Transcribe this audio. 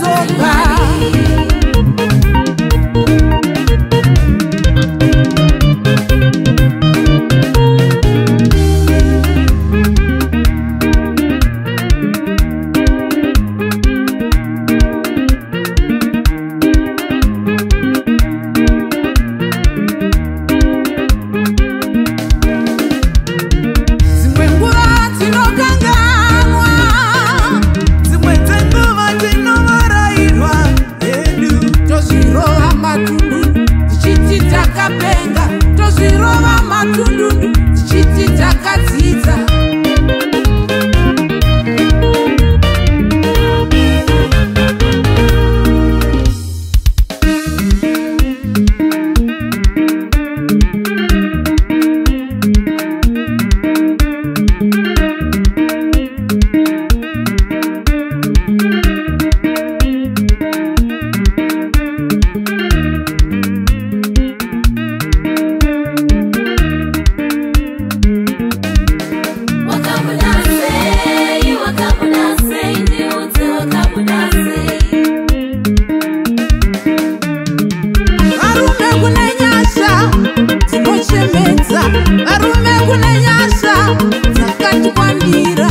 jesu ka bandira